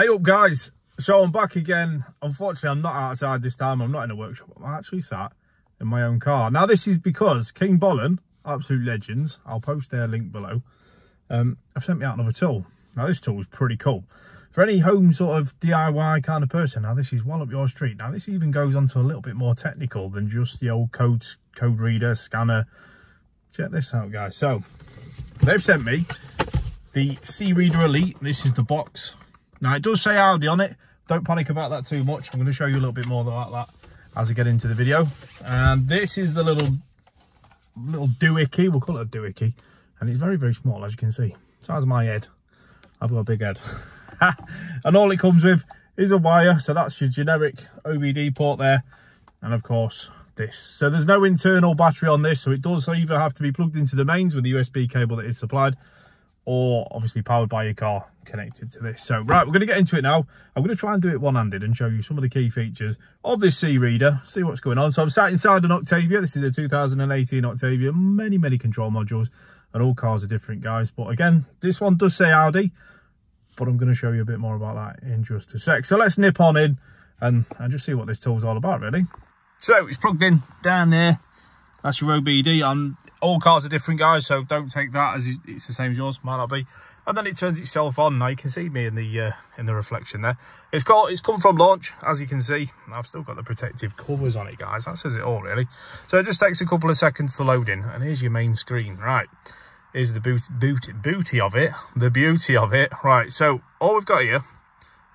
Hey up guys, so I'm back again. Unfortunately, I'm not outside this time. I'm not in a workshop. I'm actually sat in my own car. Now this is because Kingbolen, absolute legends, I'll post their link below, um, have sent me out another tool. Now this tool is pretty cool. For any home sort of DIY kind of person, now this is well up your street. Now this even goes on to a little bit more technical than just the old code, code reader, scanner. Check this out guys. So they've sent me the C-Reader Elite. This is the box. Now it does say Audi on it. Don't panic about that too much. I'm going to show you a little bit more about that as I get into the video. And this is the little little doohickey. We'll call it a doohickey. And it's very, very small, as you can see. Size of my head. I've got a big head. and all it comes with is a wire. So that's your generic OBD port there. And of course, this. So there's no internal battery on this. So it does either have to be plugged into the mains with the USB cable that is supplied or obviously powered by your car connected to this. So, right, we're going to get into it now. I'm going to try and do it one-handed and show you some of the key features of this C-Reader, see what's going on. So I'm sat inside an Octavia. This is a 2018 Octavia. Many, many control modules, and all cars are different, guys. But again, this one does say Audi, but I'm going to show you a bit more about that in just a sec. So let's nip on in and, and just see what this tool's all about, really. So it's plugged in down there. That's your OBD. Um, all cars are different, guys, so don't take that as it's the same as yours. Might not be. And then it turns itself on. Now you can see me in the uh, in the reflection there. It's got it's come from Launch, as you can see. I've still got the protective covers on it, guys. That says it all, really. So it just takes a couple of seconds to load in, and here's your main screen. Right, here's the boot, boot, booty of it, the beauty of it. Right, so all we've got here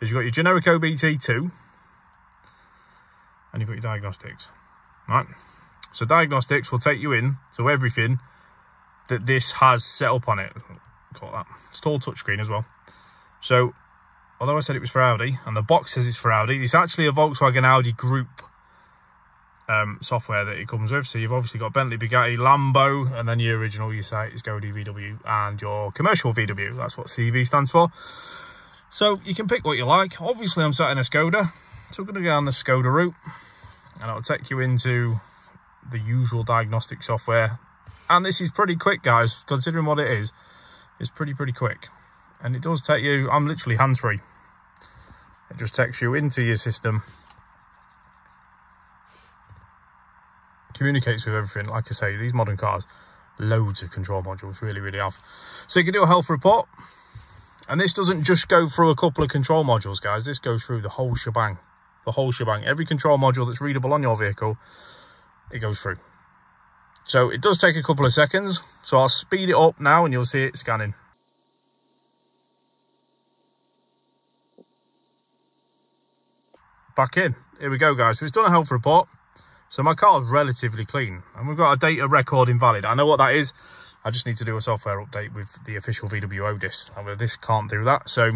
is you've got your generic OBD2, and you've got your diagnostics. Right. So diagnostics will take you in to everything that this has set up on it. Call that. It's all touchscreen as well. So although I said it was for Audi and the box says it's for Audi, it's actually a Volkswagen Audi group um, software that it comes with. So you've obviously got Bentley, Bugatti, Lambo, and then your original, you say, is Skoda VW and your commercial VW. That's what CV stands for. So you can pick what you like. Obviously, I'm sat in a Skoda. So we're going to go on the Skoda route and it'll take you into the usual diagnostic software. And this is pretty quick, guys, considering what it is. It's pretty, pretty quick. And it does take you, I'm literally hands-free. It just takes you into your system. Communicates with everything. Like I say, these modern cars, loads of control modules, really, really have. So you can do a health report. And this doesn't just go through a couple of control modules, guys. This goes through the whole shebang. The whole shebang. Every control module that's readable on your vehicle it goes through. So it does take a couple of seconds. So I'll speed it up now and you'll see it scanning. Back in. Here we go, guys. So it's done a health report. So my car is relatively clean. And we've got a data record invalid. I know what that is. I just need to do a software update with the official VW ODIS. This can't do that. So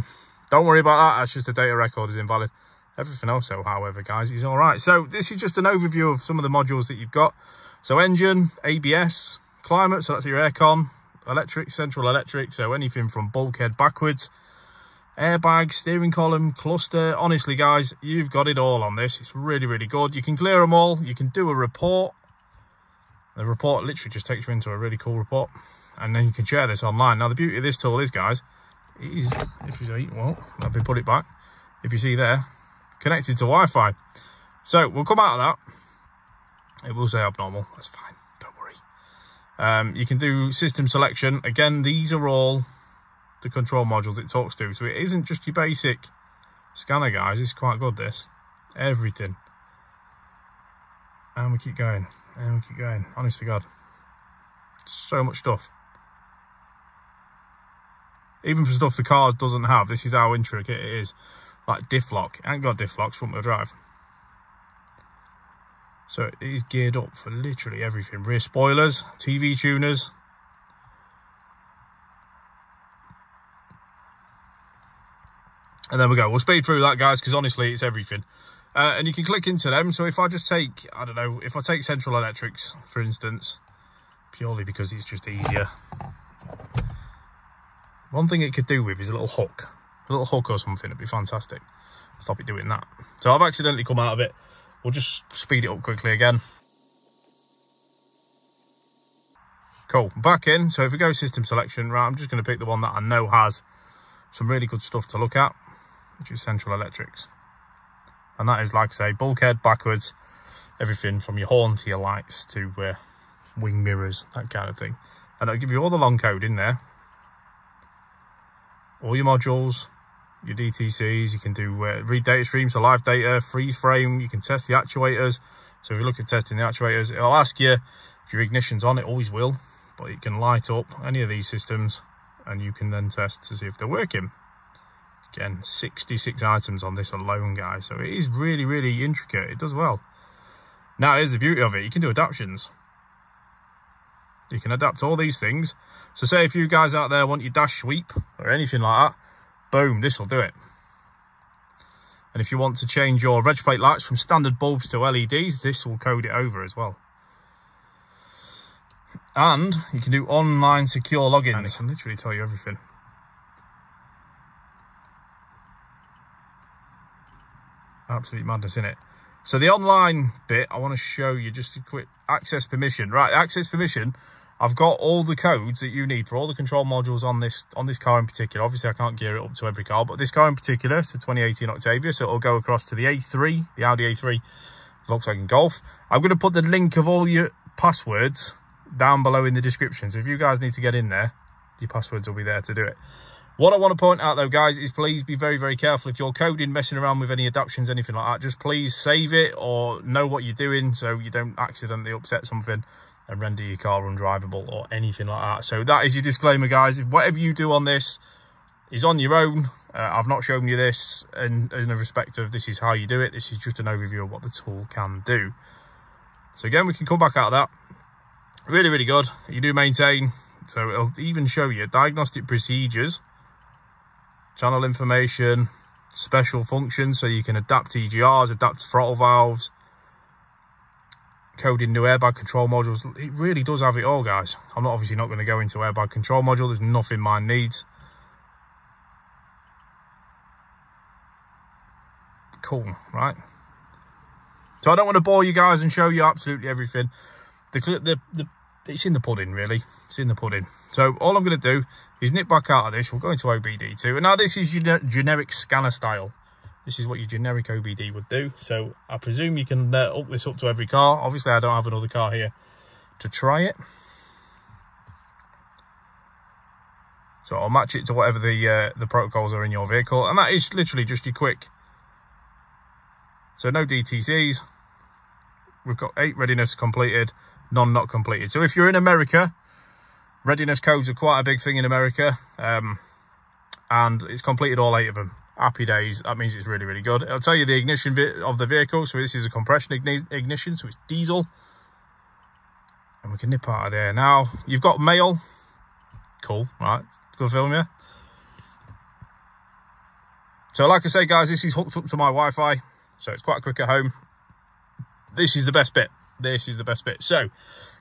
don't worry about that. That's just a data record is invalid. Everything else, though, however, guys, is all right. So this is just an overview of some of the modules that you've got. So engine, ABS, climate, so that's your aircon, electric, central electric, so anything from bulkhead backwards, airbag, steering column, cluster. Honestly, guys, you've got it all on this. It's really, really good. You can clear them all. You can do a report. The report literally just takes you into a really cool report. And then you can share this online. Now, the beauty of this tool is, guys, is, if you see, well, let me put it back. If you see there, connected to Wi-Fi. So we'll come out of that. It will say abnormal. That's fine. Don't worry. Um, you can do system selection. Again, these are all the control modules it talks to. So it isn't just your basic scanner, guys. It's quite good, this. Everything. And we keep going. And we keep going. Honestly, God. So much stuff. Even for stuff the car doesn't have. This is how intricate it is like diff lock. I ain't got diff locks, front wheel drive. So it is geared up for literally everything. Rear spoilers, TV tuners. And there we go. We'll speed through that, guys, because honestly, it's everything. Uh, and you can click into them. So if I just take, I don't know, if I take Central Electrics, for instance, purely because it's just easier. One thing it could do with is a little hook a little hook or something, it'd be fantastic. Stop it doing that. So I've accidentally come out of it. We'll just speed it up quickly again. Cool, back in. So if we go system selection, right, I'm just going to pick the one that I know has some really good stuff to look at. which is Central Electrics. And that is, like I say, bulkhead, backwards, everything from your horn to your lights to uh, wing mirrors, that kind of thing. And it'll give you all the long code in there. All your modules, your DTCs, you can do uh, read data streams, so live data, freeze frame, you can test the actuators. So if you look at testing the actuators, it'll ask you if your ignition's on, it always will, but it can light up any of these systems and you can then test to see if they're working. Again, 66 items on this alone, guys. So it is really, really intricate. It does well. Now, here's the beauty of it. You can do adaptions. You can adapt all these things. So say if you guys out there want your dash sweep or anything like that, boom, this will do it. And if you want to change your reg plate lights from standard bulbs to LEDs, this will code it over as well. And you can do online secure logins. And it can literally tell you everything. Absolute madness, in it? So the online bit, I want to show you just a quick access permission. Right, access permission, I've got all the codes that you need for all the control modules on this on this car in particular. Obviously, I can't gear it up to every car, but this car in particular, it's a 2018 Octavia, so it'll go across to the A3, the Audi A3, Volkswagen Golf. I'm going to put the link of all your passwords down below in the description. So if you guys need to get in there, your passwords will be there to do it. What I want to point out though, guys, is please be very, very careful. If you're coding, messing around with any adaptions, anything like that, just please save it or know what you're doing so you don't accidentally upset something and render your car undrivable or anything like that. So that is your disclaimer, guys. If whatever you do on this is on your own, uh, I've not shown you this in, in respect of this is how you do it. This is just an overview of what the tool can do. So again, we can come back out of that really really good you do maintain so it'll even show you diagnostic procedures channel information special functions so you can adapt EGRs adapt throttle valves coding new airbag control modules. It really does have it all guys. I'm not obviously not going to go into airbag control module. There's nothing mine needs. Cool right? So i don't want to bore you guys and show you absolutely everything. The the the it's in the pudding really. It's in the pudding. So all i'm going to do is nip back out of this. We'll go into obd2 and now this is gener generic scanner style this is what your generic obd would do so i presume you can uh, up this up to every car obviously i don't have another car here to try it so i'll match it to whatever the uh, the protocols are in your vehicle and that is literally just your quick so no dtcs we've got eight readiness completed none not completed. So if you're in America, readiness codes are quite a big thing in America. Um, and it's completed all eight of them. Happy days. That means it's really, really good. I'll tell you the ignition of the vehicle. So this is a compression ignition, so it's diesel. And we can nip out of there. Now, you've got mail. Cool, right. Good film, yeah? So like I say, guys, this is hooked up to my Wi-Fi. So it's quite quick at home. This is the best bit this is the best bit. So,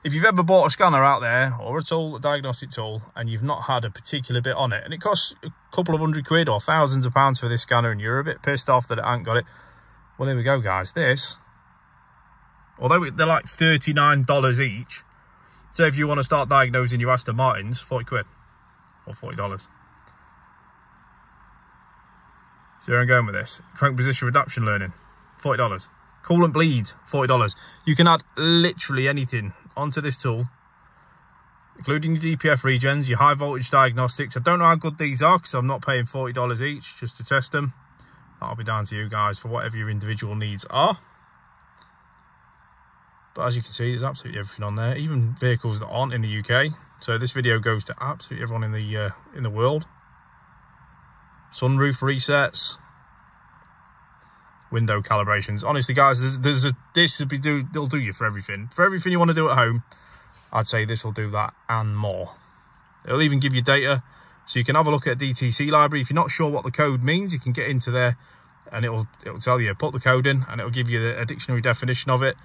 if you've ever bought a scanner out there, or a tool, a diagnostic tool, and you've not had a particular bit on it, and it costs a couple of hundred quid or thousands of pounds for this scanner, and you're a bit pissed off that it ain't got it, well, there we go, guys. This, although they're like $39 each, so if you want to start diagnosing your Aston Martins, 40 quid, or $40. So where I'm going with this. Crank position reduction learning, $40. Coolant bleed, $40. You can add literally anything onto this tool, including your DPF regens, your high voltage diagnostics. I don't know how good these are because I'm not paying $40 each just to test them. That'll be down to you guys for whatever your individual needs are. But as you can see, there's absolutely everything on there, even vehicles that aren't in the UK. So this video goes to absolutely everyone in the uh, in the world. Sunroof resets, window calibrations. Honestly, guys, there's, there's a this will be do they'll do you for everything. For everything you want to do at home, I'd say this will do that and more. It'll even give you data, so you can have a look at DTC library. If you're not sure what the code means, you can get into there, and it'll it'll tell you put the code in, and it'll give you the, a dictionary definition of it.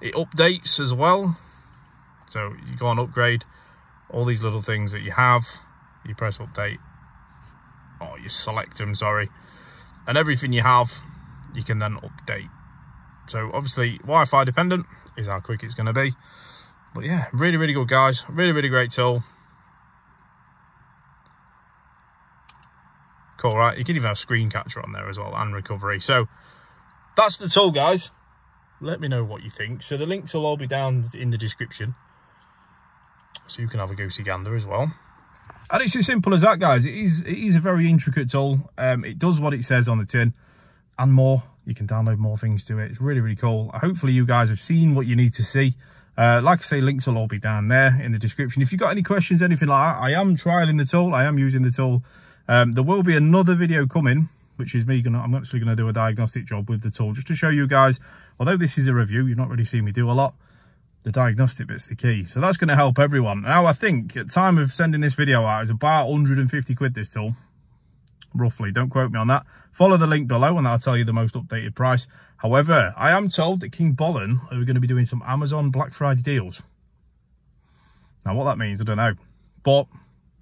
It updates as well, so you go on upgrade. All these little things that you have, you press update. Oh, you select them. Sorry, and everything you have you can then update. So obviously Wi-Fi dependent is how quick it's going to be. But yeah, really, really good guys. Really, really great tool. cool, right? You can even have screen capture on there as well and recovery. So that's the tool, guys. Let me know what you think. So the links will all be down in the description. So you can have a go gander as well. And it's as simple as that, guys. It is, it is a very intricate tool. Um, it does what it says on the tin and more. You can download more things to it. It's really, really cool. Hopefully you guys have seen what you need to see. Uh, like I say, links will all be down there in the description. If you've got any questions, anything like that, I am trialing the tool. I am using the tool. Um, there will be another video coming, which is me gonna, I'm actually going to do a diagnostic job with the tool just to show you guys, although this is a review, you've not really seen me do a lot, the diagnostic bit's the key. So that's going to help everyone. Now, I think at time of sending this video out, it's about 150 quid, this tool roughly. Don't quote me on that. Follow the link below and that'll tell you the most updated price. However, I am told that Kingbolen are going to be doing some Amazon Black Friday deals. Now, what that means, I don't know. But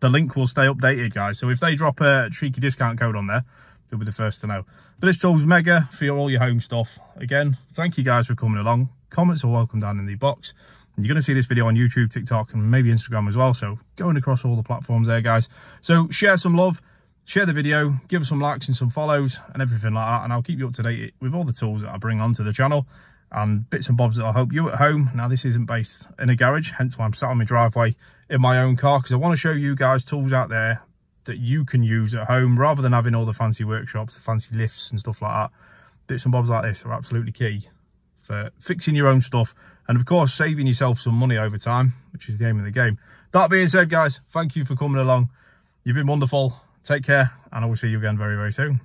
the link will stay updated, guys. So if they drop a cheeky discount code on there, you'll be the first to know. But this tool's mega for all your home stuff. Again, thank you guys for coming along. Comments are welcome down in the box. You're going to see this video on YouTube, TikTok, and maybe Instagram as well. So going across all the platforms there, guys. So share some love share the video, give us some likes and some follows and everything like that. And I'll keep you up to date with all the tools that I bring onto the channel and bits and bobs that I'll help you at home. Now, this isn't based in a garage, hence why I'm sat on my driveway in my own car because I want to show you guys tools out there that you can use at home rather than having all the fancy workshops, the fancy lifts and stuff like that. Bits and bobs like this are absolutely key for fixing your own stuff and of course saving yourself some money over time, which is the aim of the game. That being said, guys, thank you for coming along. You've been wonderful. Take care, and I will see you again very, very soon.